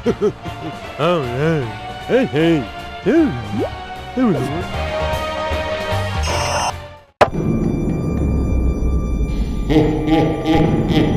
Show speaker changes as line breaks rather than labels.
oh no. Hey, hey. Oh. There we
go.